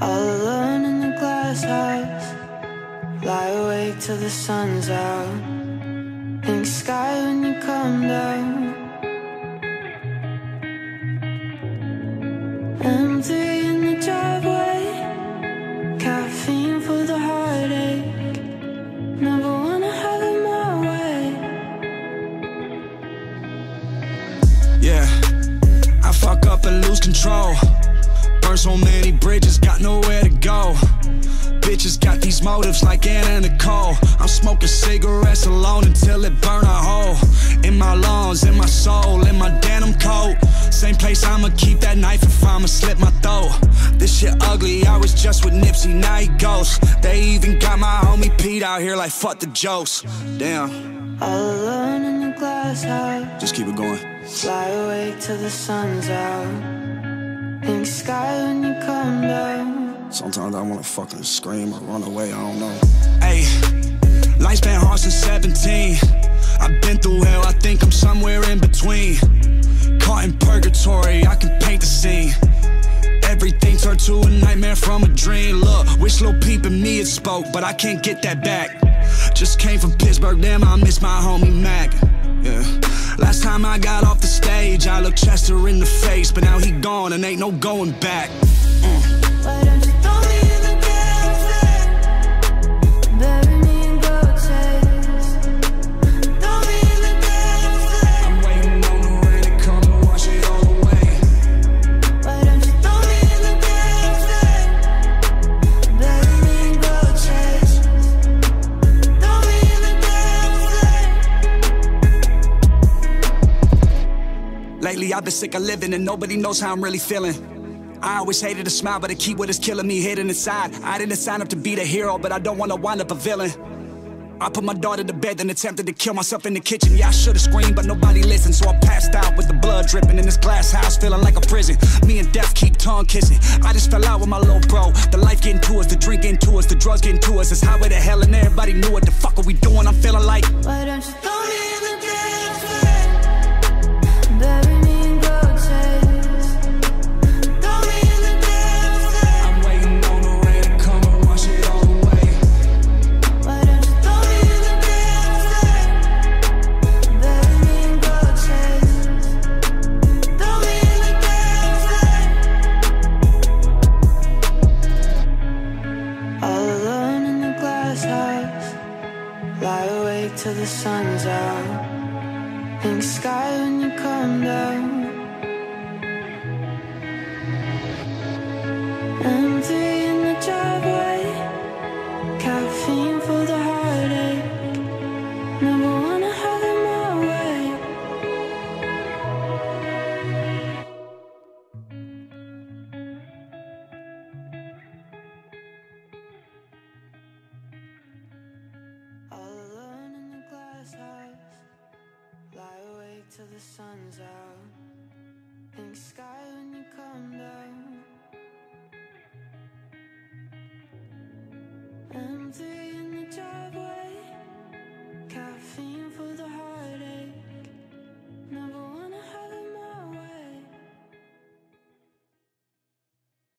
All alone in the glass house. Lie awake till the sun's out. Pink sky when you come down. M3 in the driveway. Caffeine for the heartache. Never wanna have it my way. Yeah, I fuck up and lose control. So many bridges, got nowhere to go. Bitches got these motives like Anna Nicole. I'm smoking cigarettes alone until it burn a hole in my lungs, in my soul, in my denim coat. Same place I'ma keep that knife if I'ma slit my throat. This shit ugly, I was just with Nipsey, now he ghost. They even got my homie Pete out here like fuck the jokes. Damn, All alone in the glass house. just keep it going. Fly away till the sun's out. Pink sky when you come down. Sometimes I wanna fucking scream or run away, I don't know. Hey, life's been hard since 17. I've been through hell, I think I'm somewhere in between. Caught in purgatory, I can paint the scene. Everything turned to a nightmare from a dream. Look, wish Lil Peep and me had spoke, but I can't get that back. Just came from Pittsburgh, damn, I miss my homie Mac. Last time I got off the stage, I looked Chester in the face, but now he gone and ain't no going back. Mm. Why I've been sick of living and nobody knows how I'm really feeling. I always hated to smile, but I keep what is killing me hidden inside. I didn't sign up to be the hero, but I don't wanna wind up a villain. I put my daughter to bed, then attempted to kill myself in the kitchen. Yeah, I should've screamed, but nobody listened, so I passed out with the blood dripping in this glass house, feeling like a prison. Me and death keep tongue kissing. I just fell out with my little bro. The life getting to us, the drink getting to us, the drugs getting to us. It's highway to hell, and everybody knew what the fuck are we doing. I'm feeling like. Why don't you throw me till the sun's out. Pink sky when you come down. Till the sun's out. Pink sky when you come down. M3 in the driveway.